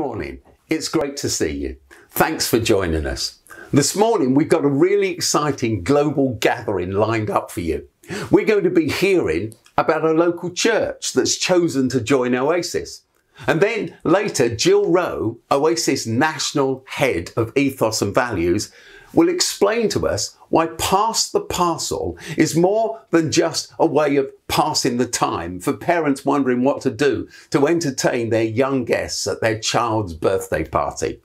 morning. It's great to see you. Thanks for joining us. This morning, we've got a really exciting global gathering lined up for you. We're going to be hearing about a local church that's chosen to join Oasis. And then later, Jill Rowe, Oasis National Head of Ethos and Values, will explain to us why Pass the Parcel is more than just a way of passing the time for parents wondering what to do to entertain their young guests at their child's birthday party.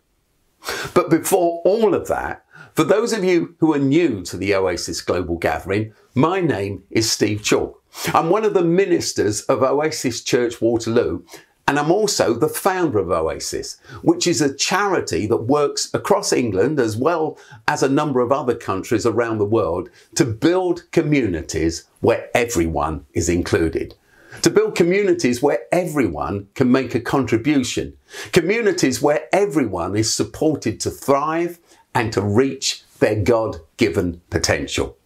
But before all of that, for those of you who are new to the Oasis Global Gathering, my name is Steve Chalke. I'm one of the ministers of Oasis Church Waterloo and I'm also the founder of Oasis, which is a charity that works across England as well as a number of other countries around the world to build communities where everyone is included. To build communities where everyone can make a contribution. Communities where everyone is supported to thrive and to reach their God given potential.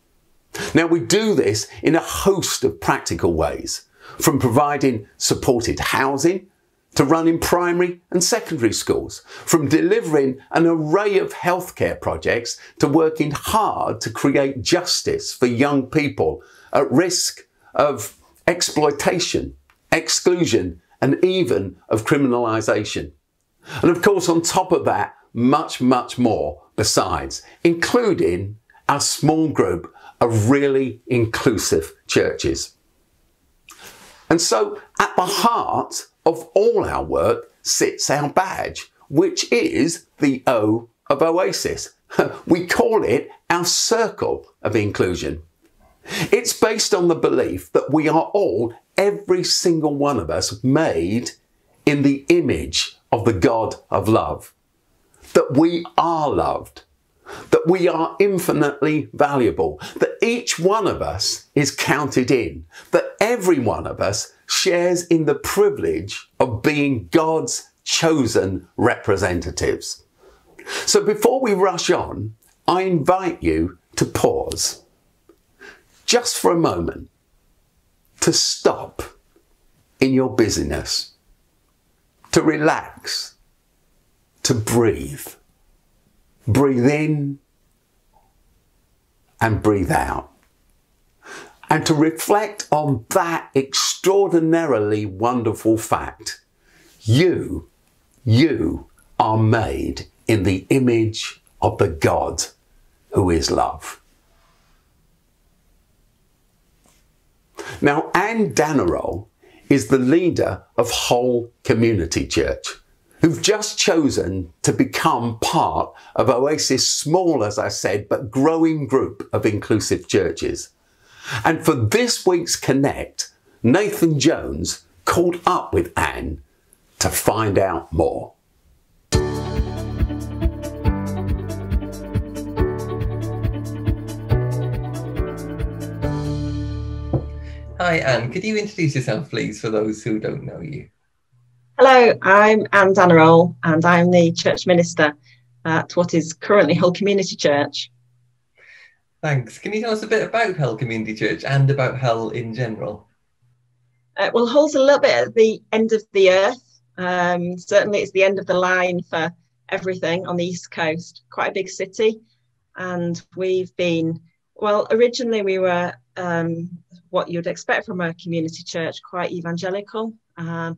Now, we do this in a host of practical ways from providing supported housing to running primary and secondary schools, from delivering an array of healthcare projects to working hard to create justice for young people at risk of exploitation, exclusion, and even of criminalisation. And of course, on top of that, much, much more besides, including our small group of really inclusive churches. And so at the heart of all our work sits our badge, which is the O of Oasis. We call it our circle of inclusion. It's based on the belief that we are all, every single one of us, made in the image of the God of love. That we are loved. That we are infinitely valuable. That each one of us is counted in. That every one of us shares in the privilege of being God's chosen representatives. So before we rush on, I invite you to pause just for a moment, to stop in your busyness, to relax, to breathe. Breathe in and breathe out and to reflect on that extraordinarily wonderful fact. You, you are made in the image of the God who is love. Now, Anne Dannerol is the leader of Hull Community Church, who've just chosen to become part of Oasis' small, as I said, but growing group of inclusive churches. And for this week's Connect, Nathan Jones caught up with Anne to find out more. Hi, Anne. Could you introduce yourself, please, for those who don't know you? Hello, I'm Anne Dannerol, and I'm the church minister at what is currently Hull Community Church. Thanks. Can you tell us a bit about Hull Community Church and about Hull in general? Uh, well, Hull's a little bit at the end of the earth. Um, certainly, it's the end of the line for everything on the East Coast. Quite a big city. And we've been, well, originally we were um, what you'd expect from a community church, quite evangelical. Um,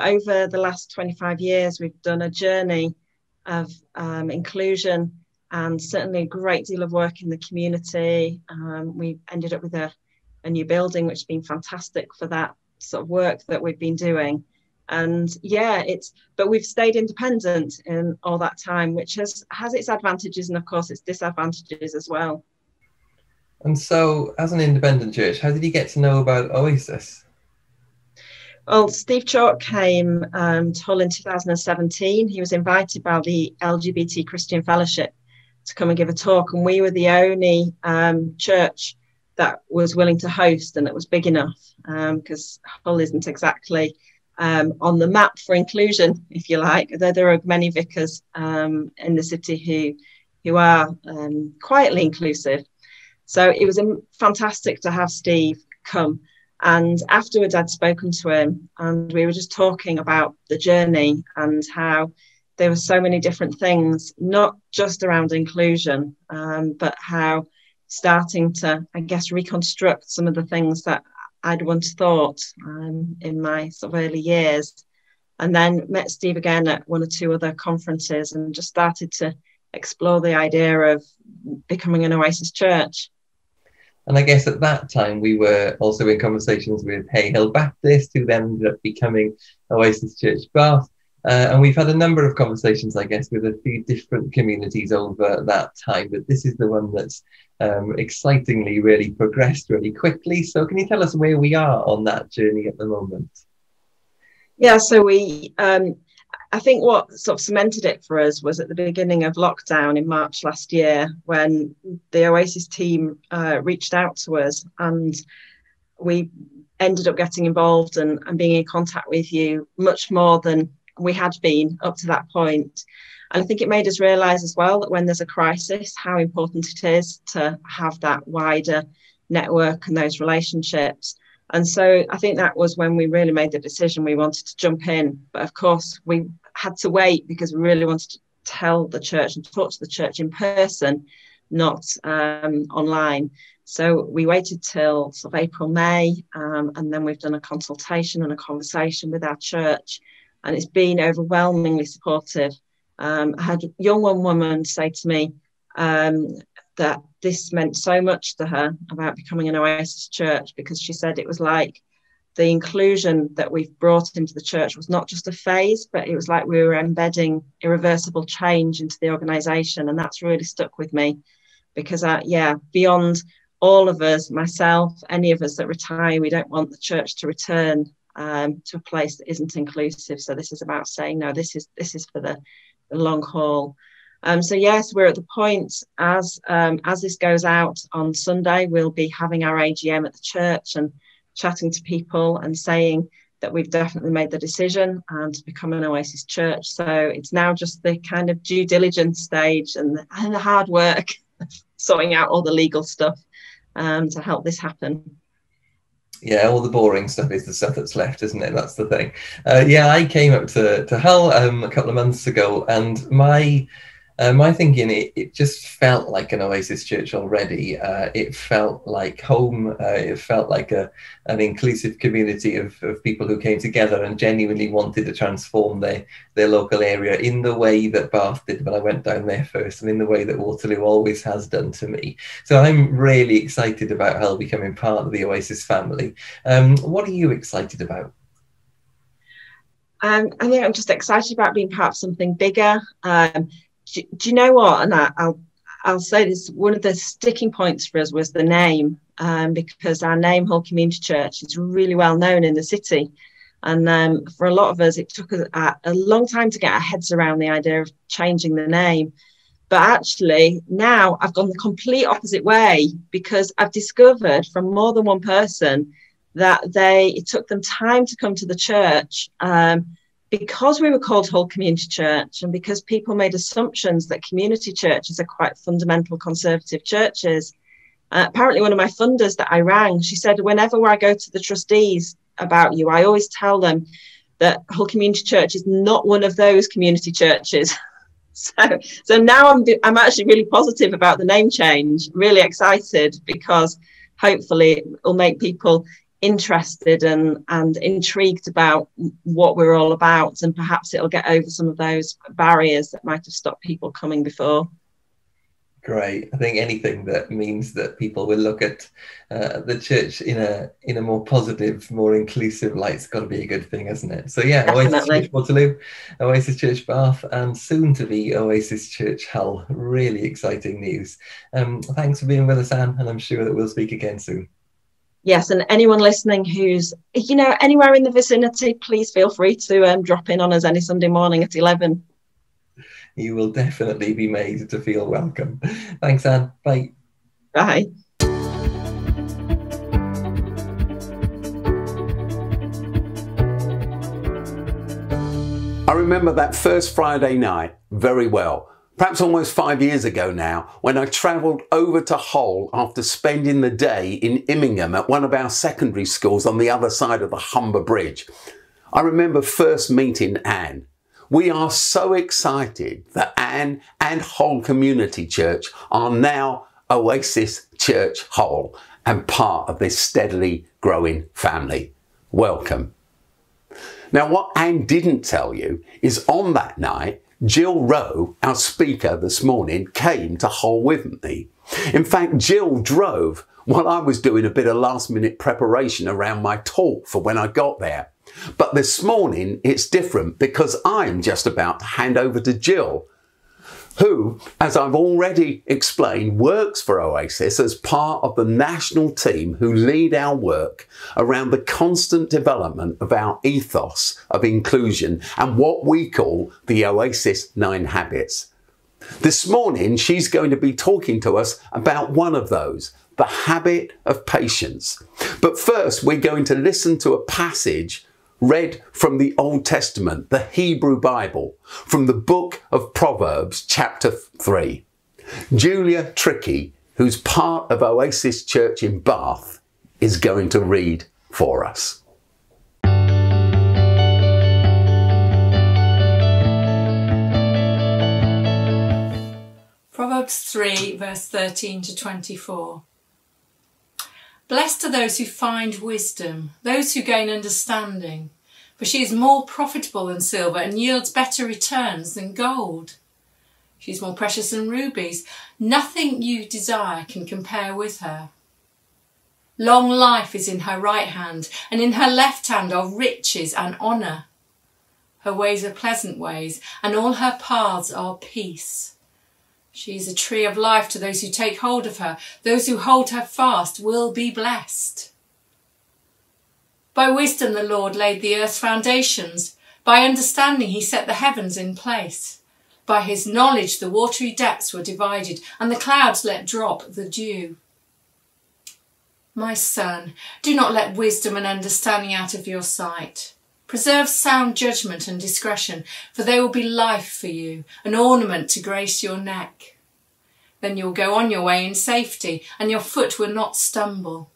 but over the last 25 years, we've done a journey of um, inclusion and certainly a great deal of work in the community. Um, we ended up with a, a new building, which has been fantastic for that sort of work that we've been doing. And yeah, it's but we've stayed independent in all that time, which has has its advantages and of course its disadvantages as well. And so, as an independent church, how did you get to know about Oasis? Well, Steve Chalke came um, to Hull in 2017. He was invited by the LGBT Christian Fellowship to come and give a talk, and we were the only um, church that was willing to host and that was big enough because um, Hull isn't exactly um, on the map for inclusion, if you like. Though there are many vicars um, in the city who who are um, quietly inclusive. So it was fantastic to have Steve come And afterwards, I'd spoken to him, and we were just talking about the journey and how there were so many different things, not just around inclusion, um, but how starting to, I guess, reconstruct some of the things that I'd once thought um, in my sort of early years. And then met Steve again at one or two other conferences and just started to explore the idea of becoming an Oasis church. And I guess at that time we were also in conversations with Hay Hill Baptist, who then ended up becoming Oasis Church Bath. Uh, and we've had a number of conversations, I guess, with a few different communities over that time. But this is the one that's um, excitingly really progressed really quickly. So, can you tell us where we are on that journey at the moment? Yeah, so we um, I think what sort of cemented it for us was at the beginning of lockdown in March last year when the Oasis team uh, reached out to us and we ended up getting involved and, and being in contact with you much more than we had been up to that point. And I think it made us realise as well that when there's a crisis, how important it is to have that wider network and those relationships. And so I think that was when we really made the decision we wanted to jump in. But of course, we had to wait because we really wanted to tell the church and talk to the church in person, not um, online. So we waited till sort of April, May, um, and then we've done a consultation and a conversation with our church, and it's been overwhelmingly supportive. Um, I had a young one woman say to me um, that this meant so much to her about becoming an Oasis church because she said it was like the inclusion that we've brought into the church was not just a phase, but it was like we were embedding irreversible change into the organization. And that's really stuck with me because, I, yeah, beyond all of us, myself, any of us that retire, we don't want the church to return um, to a place that isn't inclusive. So this is about saying, no, this is this is for the, the long haul. Um, so yes, we're at the point as um, as this goes out on Sunday, we'll be having our AGM at the church and chatting to people and saying that we've definitely made the decision and to become an Oasis church. So it's now just the kind of due diligence stage and the, and the hard work sorting out all the legal stuff um, to help this happen. Yeah, all the boring stuff is the stuff that's left, isn't it? That's the thing. Uh, yeah, I came up to, to Hull um, a couple of months ago and my uh, my thinking, it, it just felt like an Oasis church already. Uh, it felt like home. Uh, it felt like a, an inclusive community of, of people who came together and genuinely wanted to transform their, their local area in the way that Bath did when I went down there first, and in the way that Waterloo always has done to me. So I'm really excited about Hull becoming part of the Oasis family. Um, what are you excited about? Um, I think I'm just excited about being part of something bigger. Um, do, do you know what? And I, will I'll say this: one of the sticking points for us was the name, um, because our name, Hull Community Church, is really well known in the city. And um, for a lot of us, it took a, a, long time to get our heads around the idea of changing the name. But actually, now I've gone the complete opposite way because I've discovered from more than one person that they it took them time to come to the church. Um, because we were called Hull Community Church and because people made assumptions that community churches are quite fundamental conservative churches, uh, apparently one of my funders that I rang, she said, whenever I go to the trustees about you, I always tell them that Hull Community Church is not one of those community churches. so, so now I'm, I'm actually really positive about the name change, really excited because hopefully it will make people interested and and intrigued about what we're all about and perhaps it'll get over some of those barriers that might have stopped people coming before. Great. I think anything that means that people will look at uh, the church in a in a more positive more inclusive light's got to be a good thing isn't it? So yeah Definitely. oasis church waterloo oasis church bath and soon to be oasis church hull. Really exciting news. Um, thanks for being with us anne and i'm sure that we'll speak again soon yes, and anyone listening who's, you know, anywhere in the vicinity, please feel free to um, drop in on us any Sunday morning at 11. You will definitely be made to feel welcome. Thanks, Anne. Bye. Bye. I remember that first Friday night very well. Perhaps almost five years ago now, when I travelled over to Hull after spending the day in Immingham at one of our secondary schools on the other side of the Humber Bridge. I remember first meeting Anne. We are so excited that Anne and Hull Community Church are now Oasis Church Hull and part of this steadily growing family. Welcome. Now, what Anne didn't tell you is on that night, Jill Rowe, our speaker this morning, came to Hull with me. In fact, Jill drove while I was doing a bit of last minute preparation around my talk for when I got there. But this morning it's different because I'm just about to hand over to Jill who, as I've already explained, works for Oasis as part of the national team who lead our work around the constant development of our ethos of inclusion and what we call the Oasis Nine Habits. This morning, she's going to be talking to us about one of those, the habit of patience. But first, we're going to listen to a passage read from the Old Testament, the Hebrew Bible, from the book of Proverbs, chapter 3. Julia Trickey, who's part of Oasis Church in Bath, is going to read for us. Proverbs 3, verse 13 to 24. Blessed are those who find wisdom, those who gain understanding, for she is more profitable than silver and yields better returns than gold. She is more precious than rubies. Nothing you desire can compare with her. Long life is in her right hand, and in her left hand are riches and honour. Her ways are pleasant ways, and all her paths are peace. She is a tree of life to those who take hold of her. Those who hold her fast will be blessed. By wisdom the Lord laid the earth's foundations. By understanding he set the heavens in place. By his knowledge the watery depths were divided, and the clouds let drop the dew. My son, do not let wisdom and understanding out of your sight. Preserve sound judgment and discretion, for they will be life for you, an ornament to grace your neck. Then you'll go on your way in safety, and your foot will not stumble.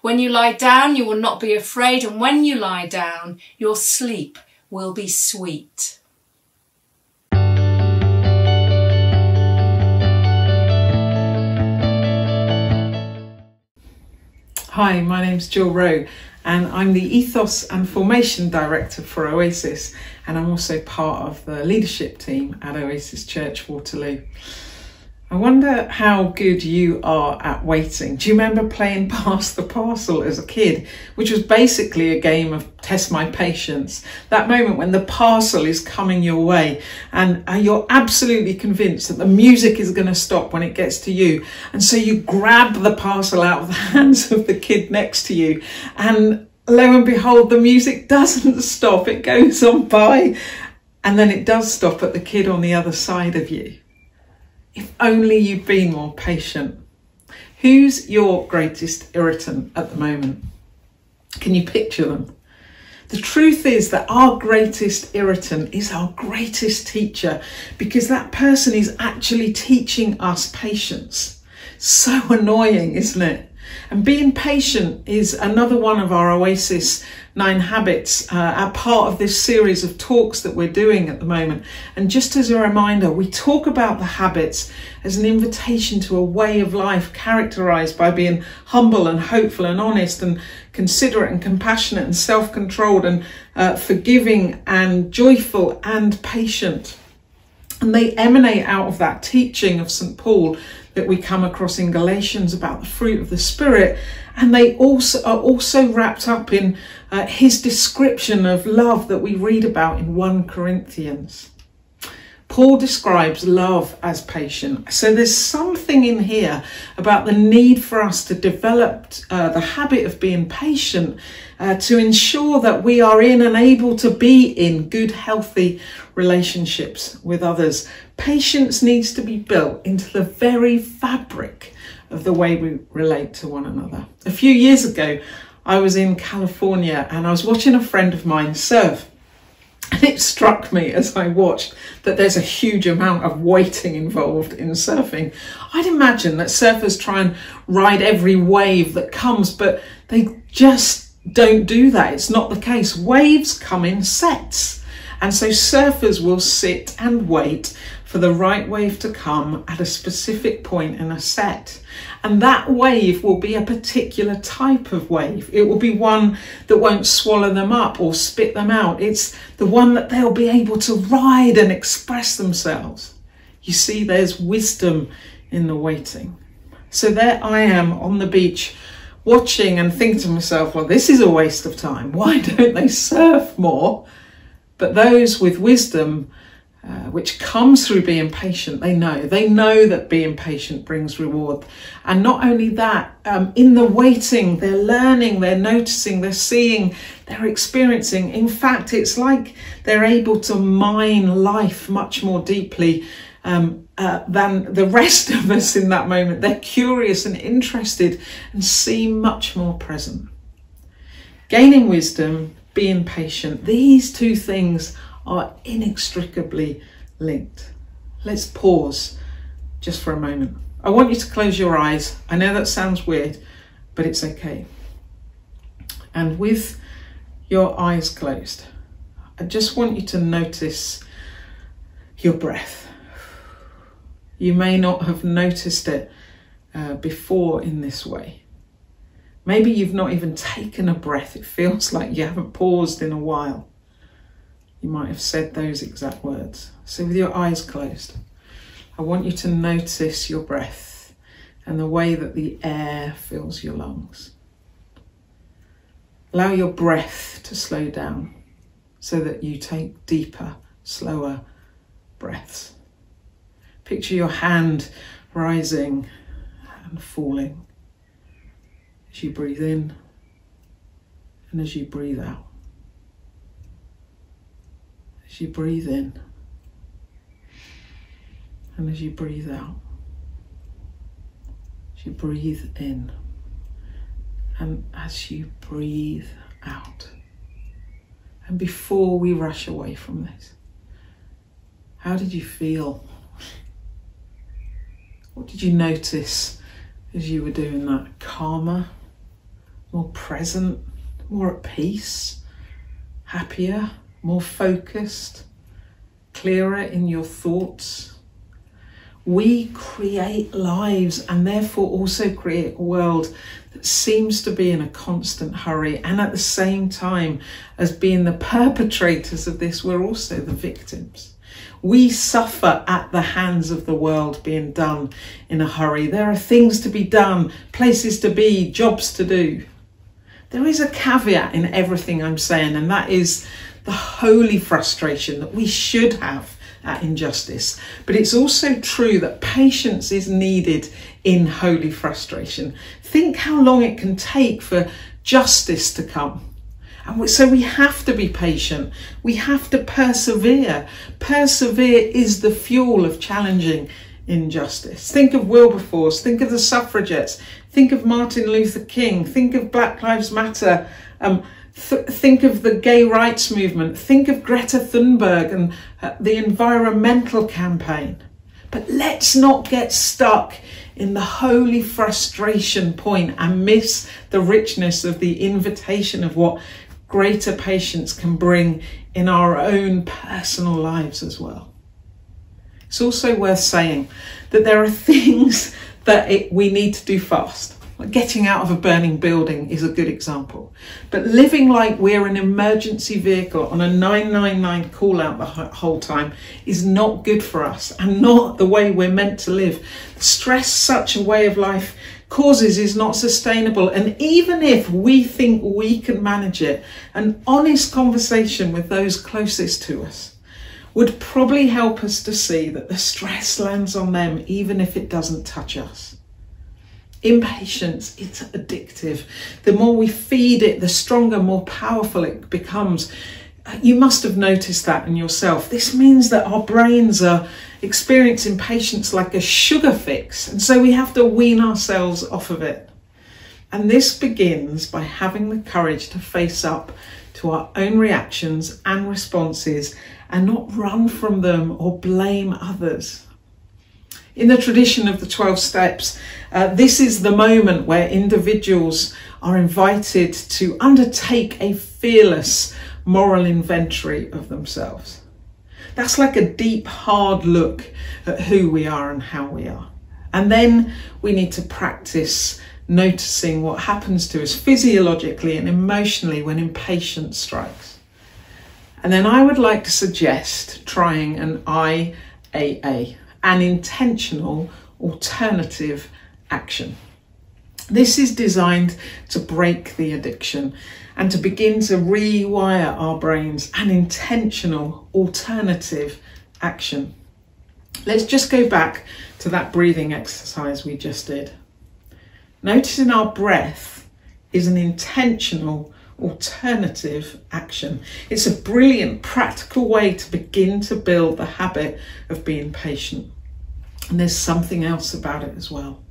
When you lie down, you will not be afraid, and when you lie down, your sleep will be sweet. Hi, my name's Jill Rowe and I'm the Ethos and Formation Director for Oasis, and I'm also part of the leadership team at Oasis Church Waterloo. I wonder how good you are at waiting. Do you remember playing Pass the Parcel as a kid, which was basically a game of test my patience? That moment when the parcel is coming your way and uh, you're absolutely convinced that the music is going to stop when it gets to you. And so you grab the parcel out of the hands of the kid next to you and lo and behold, the music doesn't stop. It goes on by and then it does stop at the kid on the other side of you. If only you'd been more patient. Who's your greatest irritant at the moment? Can you picture them? The truth is that our greatest irritant is our greatest teacher because that person is actually teaching us patience. So annoying, isn't it? And being patient is another one of our Oasis Nine Habits, uh, a part of this series of talks that we're doing at the moment. And just as a reminder, we talk about the habits as an invitation to a way of life characterized by being humble and hopeful and honest and considerate and compassionate and self controlled and uh, forgiving and joyful and patient. And they emanate out of that teaching of St. Paul that we come across in Galatians about the fruit of the Spirit. And they also are also wrapped up in uh, his description of love that we read about in 1 Corinthians. Paul describes love as patient. So there's something in here about the need for us to develop uh, the habit of being patient uh, to ensure that we are in and able to be in good, healthy relationships with others. Patience needs to be built into the very fabric of the way we relate to one another. A few years ago, I was in California and I was watching a friend of mine surf And it struck me as I watched that there's a huge amount of waiting involved in surfing. I'd imagine that surfers try and ride every wave that comes, but they just don't do that. It's not the case. Waves come in sets. And so surfers will sit and wait for the right wave to come at a specific point in a set. And that wave will be a particular type of wave. It will be one that won't swallow them up or spit them out. It's the one that they'll be able to ride and express themselves. You see, there's wisdom in the waiting. So there I am on the beach watching and thinking to myself, well, this is a waste of time. Why don't they surf more? But those with wisdom, uh, which comes through being patient, they know. They know that being patient brings reward. And not only that, um, in the waiting, they're learning, they're noticing, they're seeing, they're experiencing. In fact, it's like they're able to mine life much more deeply um, uh, than the rest of us in that moment. They're curious and interested and seem much more present. Gaining wisdom, being patient, these two things are inextricably linked. Let's pause just for a moment. I want you to close your eyes. I know that sounds weird, but it's okay. And with your eyes closed, I just want you to notice your breath. You may not have noticed it uh, before in this way. Maybe you've not even taken a breath. It feels like you haven't paused in a while. You might have said those exact words. So, with your eyes closed, I want you to notice your breath and the way that the air fills your lungs. Allow your breath to slow down so that you take deeper, slower breaths. Picture your hand rising and falling as you breathe in and as you breathe out. As you breathe in and as you breathe out. As you breathe in and as you breathe out. And before we rush away from this, how did you feel what did you notice as you were doing that? Calmer, more present, more at peace, happier, more focused, clearer in your thoughts. We create lives and therefore also create a world that seems to be in a constant hurry. And at the same time as being the perpetrators of this, we're also the victims. We suffer at the hands of the world being done in a hurry. There are things to be done, places to be, jobs to do. There is a caveat in everything I'm saying, and that is the holy frustration that we should have at injustice. But it's also true that patience is needed in holy frustration. Think how long it can take for justice to come. And so we have to be patient. We have to persevere. Persevere is the fuel of challenging injustice. Think of Wilberforce, think of the suffragettes, think of Martin Luther King, think of Black Lives Matter, um, th- think of the gay rights movement, think of Greta Thunberg and uh, the environmental campaign. But let's not get stuck in the holy frustration point and miss the richness of the invitation of what greater patience can bring in our own personal lives as well. It's also worth saying that there are things that it, we need to do fast. Like getting out of a burning building is a good example. But living like we're an emergency vehicle on a 999 call out the whole time is not good for us and not the way we're meant to live. Stress such a way of life causes is not sustainable. And even if we think we can manage it, an honest conversation with those closest to us would probably help us to see that the stress lands on them, even if it doesn't touch us. Impatience, it's addictive. The more we feed it, the stronger, more powerful it becomes. Uh, you must have noticed that in yourself. This means that our brains are experiencing patience like a sugar fix, and so we have to wean ourselves off of it. And this begins by having the courage to face up to our own reactions and responses and not run from them or blame others. In the tradition of the 12 steps, uh, this is the moment where individuals are invited to undertake a fearless moral inventory of themselves. That's like a deep, hard look at who we are and how we are. And then we need to practice noticing what happens to us physiologically and emotionally when impatience strikes. And then I would like to suggest trying an IAA, an intentional alternative action. This is designed to break the addiction and to begin to rewire our brains an intentional alternative action. Let's just go back to that breathing exercise we just did. Noticing our breath is an intentional alternative action. It's a brilliant practical way to begin to build the habit of being patient. And there's something else about it as well.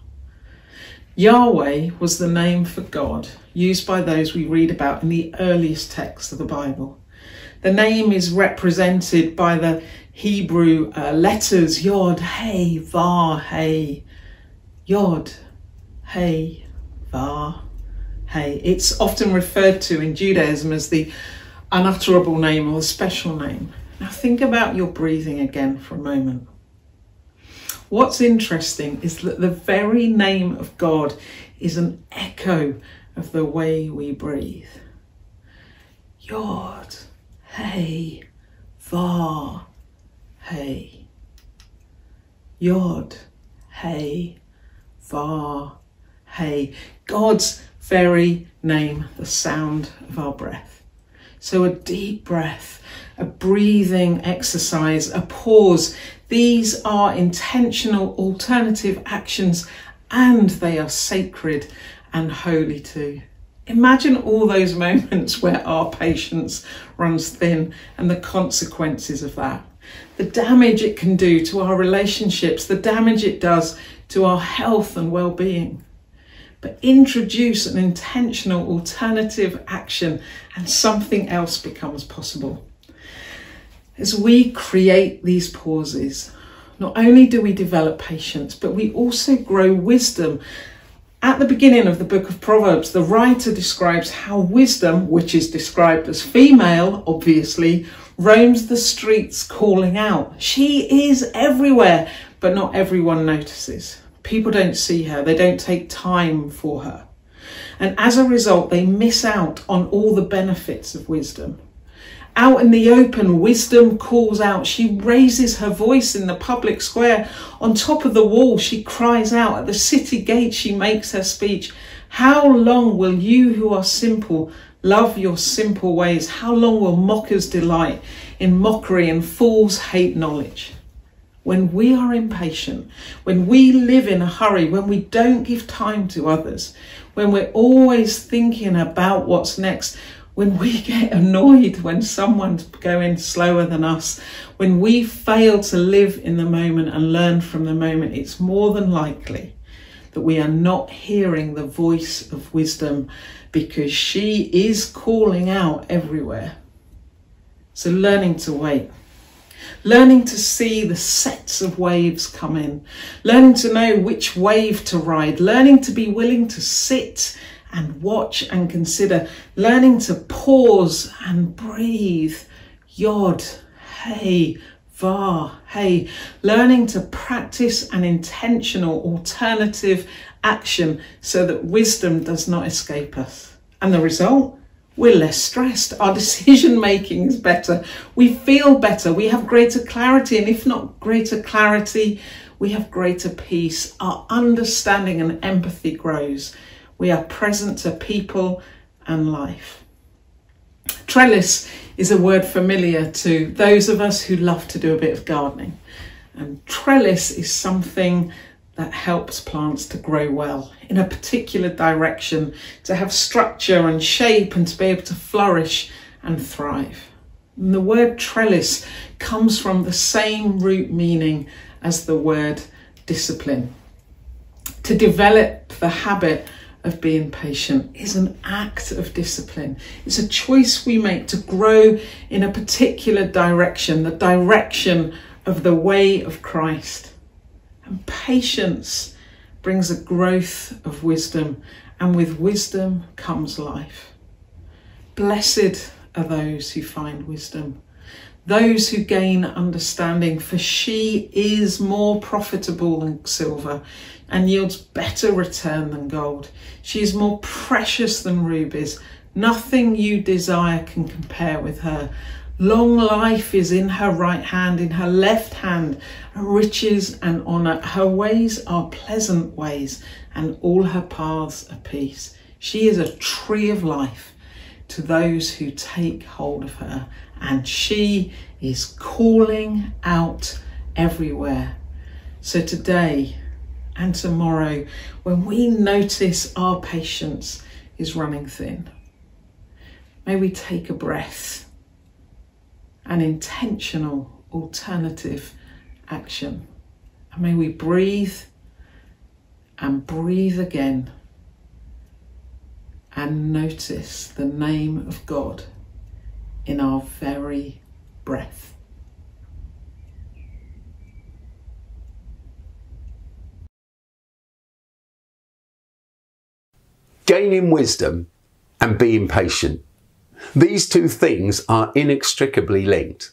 Yahweh was the name for God used by those we read about in the earliest texts of the Bible. The name is represented by the Hebrew uh, letters Yod, Hey, Vav, Hey. Yod, Hey, Vav, Hey. It's often referred to in Judaism as the unutterable name or the special name. Now think about your breathing again for a moment. What's interesting is that the very name of God is an echo of the way we breathe. Yod, hey, Vav, hey. Yod, hey, Vav, hey. God's very name, the sound of our breath. So a deep breath, a breathing exercise, a pause. These are intentional alternative actions and they are sacred and holy too. Imagine all those moments where our patience runs thin and the consequences of that. The damage it can do to our relationships, the damage it does to our health and well being. But introduce an intentional alternative action and something else becomes possible. As we create these pauses, not only do we develop patience, but we also grow wisdom at the beginning of the book of Proverbs, the writer describes how wisdom, which is described as female, obviously, roams the streets calling out. She is everywhere, but not everyone notices. People don't see her, they don't take time for her. And as a result, they miss out on all the benefits of wisdom. Out in the open, wisdom calls out. She raises her voice in the public square. On top of the wall, she cries out. At the city gate, she makes her speech. How long will you who are simple love your simple ways? How long will mockers delight in mockery and fools hate knowledge? When we are impatient, when we live in a hurry, when we don't give time to others, when we're always thinking about what's next, when we get annoyed when someone's going slower than us, when we fail to live in the moment and learn from the moment, it's more than likely that we are not hearing the voice of wisdom because she is calling out everywhere. So, learning to wait, learning to see the sets of waves come in, learning to know which wave to ride, learning to be willing to sit and watch and consider, learning to pause and breathe. Yod, hey, Vav, hey, learning to practice an intentional alternative action so that wisdom does not escape us. And the result? We're less stressed. Our decision making is better. We feel better. We have greater clarity. And if not greater clarity, we have greater peace. Our understanding and empathy grows. We are present to people and life. Trellis is a word familiar to those of us who love to do a bit of gardening. And trellis is something that helps plants to grow well in a particular direction, to have structure and shape, and to be able to flourish and thrive. And the word trellis comes from the same root meaning as the word discipline. To develop the habit of being patient is an act of discipline. It's a choice we make to grow in a particular direction, the direction of the way of Christ. And patience brings a growth of wisdom, and with wisdom comes life. Blessed are those who find wisdom, those who gain understanding, for she is more profitable than silver and yields better return than gold. She is more precious than rubies. Nothing you desire can compare with her. Long life is in her right hand, in her left hand, riches and honour. Her ways are pleasant ways, and all her paths are peace. She is a tree of life to those who take hold of her, and she is calling out everywhere. So today and tomorrow, when we notice our patience is running thin, may we take a breath, an intentional alternative action, and may we breathe and breathe again and notice the name of God in our very breath. Gaining wisdom and being patient. These two things are inextricably linked.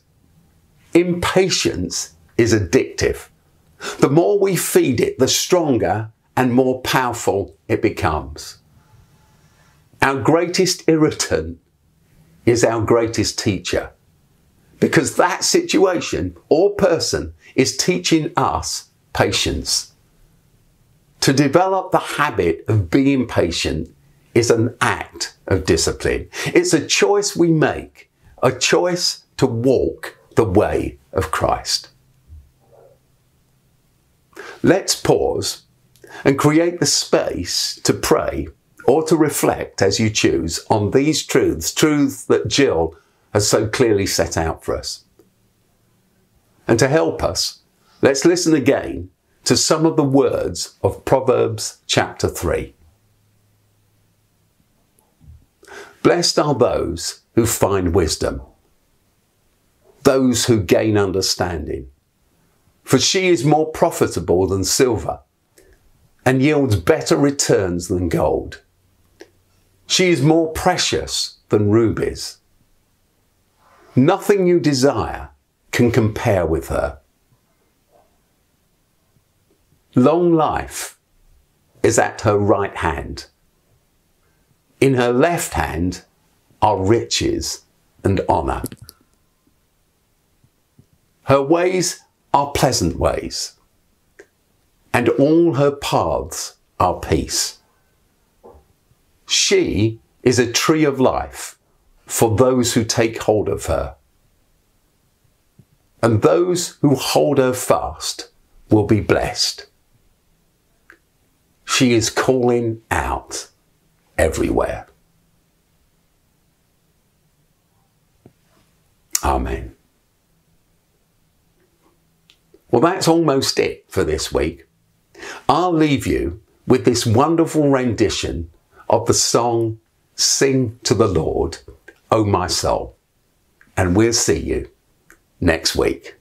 Impatience is addictive. The more we feed it, the stronger and more powerful it becomes. Our greatest irritant is our greatest teacher because that situation or person is teaching us patience. To develop the habit of being patient is an act of discipline. It's a choice we make, a choice to walk the way of Christ. Let's pause and create the space to pray or to reflect as you choose on these truths, truths that Jill has so clearly set out for us. And to help us, let's listen again to some of the words of Proverbs chapter 3. Blessed are those who find wisdom, those who gain understanding, for she is more profitable than silver and yields better returns than gold. She is more precious than rubies. Nothing you desire can compare with her. Long life is at her right hand. In her left hand are riches and honour. Her ways are pleasant ways, and all her paths are peace. She is a tree of life for those who take hold of her. And those who hold her fast will be blessed. She is calling out everywhere. Amen. Well, that's almost it for this week. I'll leave you with this wonderful rendition of the song Sing to the Lord, O my soul. And we'll see you next week.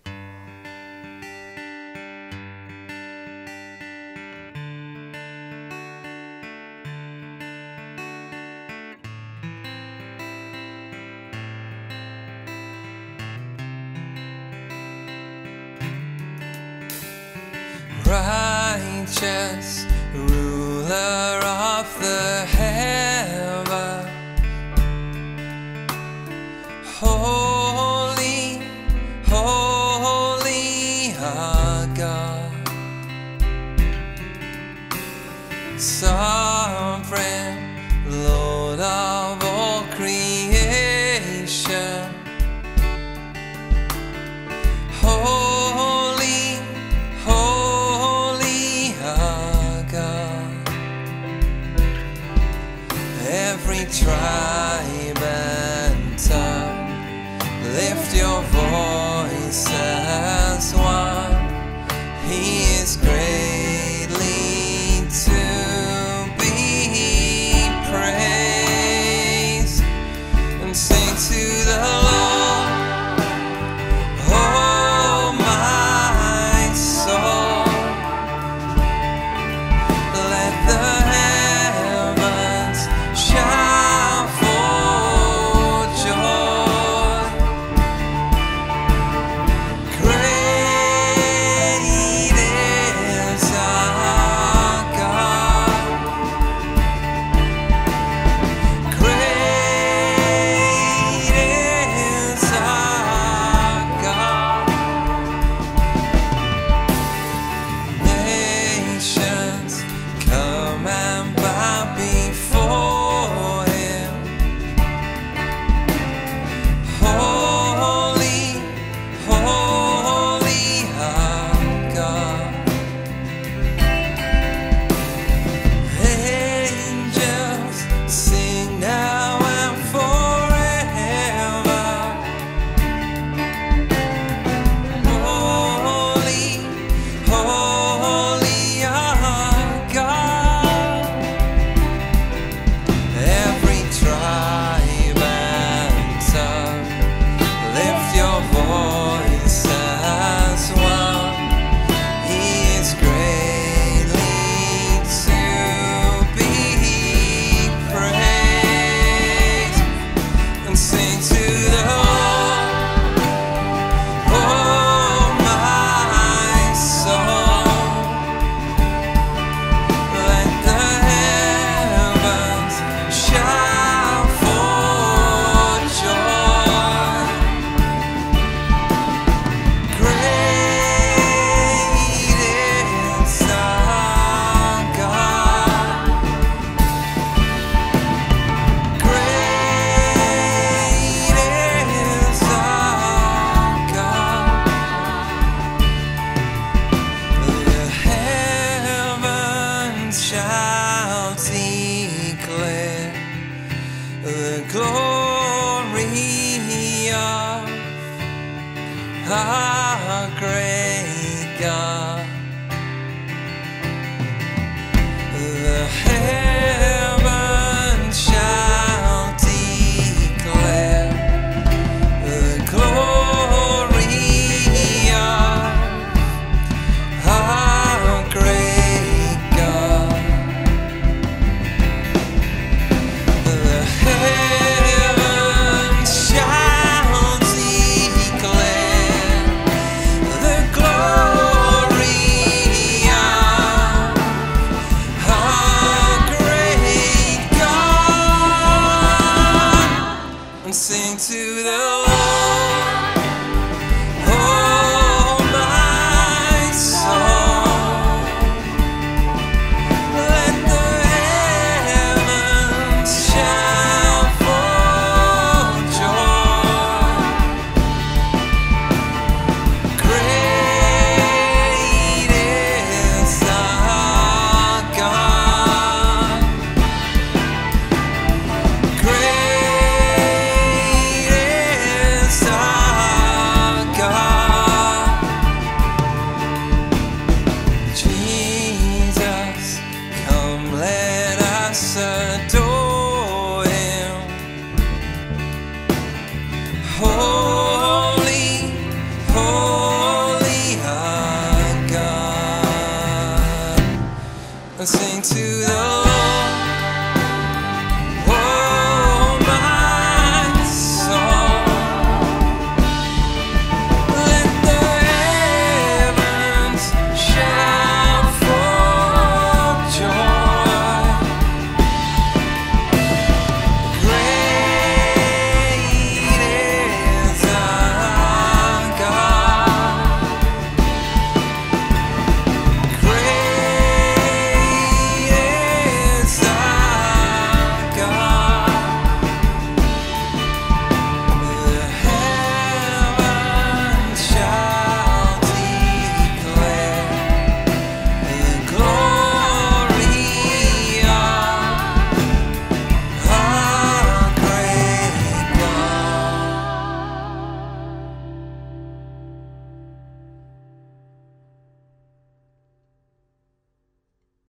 to